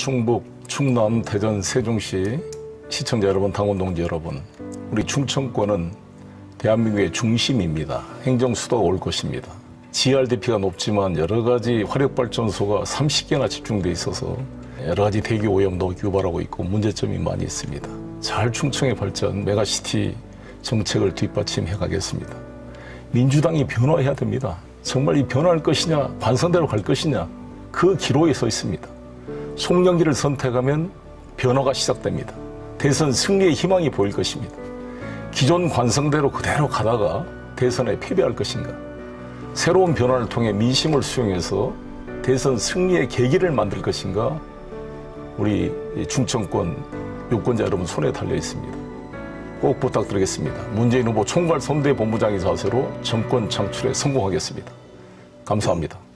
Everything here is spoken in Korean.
충북, 충남, 대전, 세종시 시청자 여러분, 당원 동지 여러분, 우리 충청권은 대한민국의 중심입니다. 행정 수도가 올 것입니다. GRDP가 높지만 여러 가지 화력발전소가 30개나 집중돼 있어서 여러 가지 대기 오염도 유발하고 있고 문제점이 많이 있습니다. 잘 충청의 발전, 메가시티 정책을 뒷받침해 가겠습니다. 민주당이 변화해야 됩니다. 정말 이 변화할 것이냐, 관성대로 갈 것이냐, 그 기로에 서 있습니다. 송영기를 선택하면 변화가 시작됩니다. 대선 승리의 희망이 보일 것입니다. 기존 관성대로 그대로 가다가 대선에 패배할 것인가? 새로운 변화를 통해 민심을 수용해서 대선 승리의 계기를 만들 것인가? 우리 충청권 유권자 여러분 손에 달려 있습니다. 꼭 부탁드리겠습니다. 문재인 후보 총괄 선대본부장의 자세로 정권 창출에 성공하겠습니다. 감사합니다.